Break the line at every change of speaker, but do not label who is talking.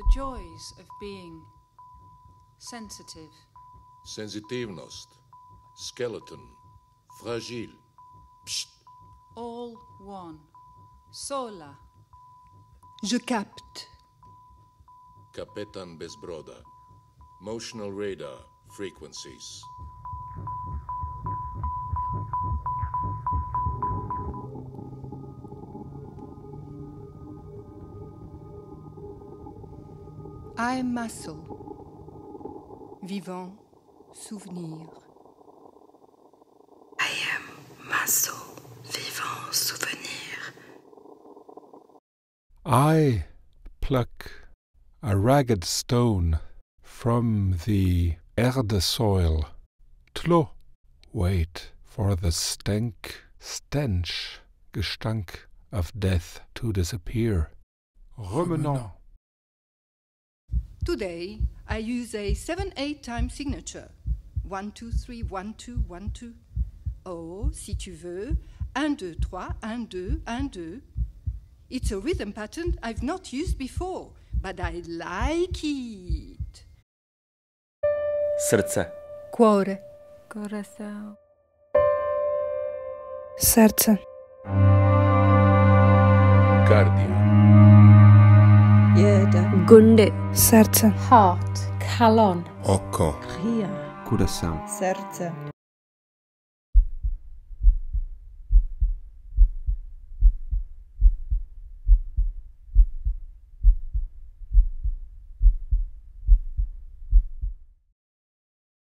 The joys of being sensitive.
Sensitivnost. Skeleton. Fragile. Psst.
All one. Sola.
Je capte.
Kapetan Bezbroda. Motional radar. Frequencies.
I muscle. Vivant souvenir.
I am muscle, vivant souvenir.
I pluck a ragged stone from the erde soil. Tlo, wait for the stank, stench, gestank of death to disappear. Remenant.
Today, I use a 7 8 time signature. 1, 2, 3, 1, 2, 1, 2. Oh, si tu veux. 1, 2, 3, 1, 2, 1, 2. It's a rhythm pattern I've not used before, but I like it.
Srdce.
Cuore.
Coração.
Serce.
Cardio.
Gunde.
Serce.
Heart. Calon.
Oko.
Coração.
Serce.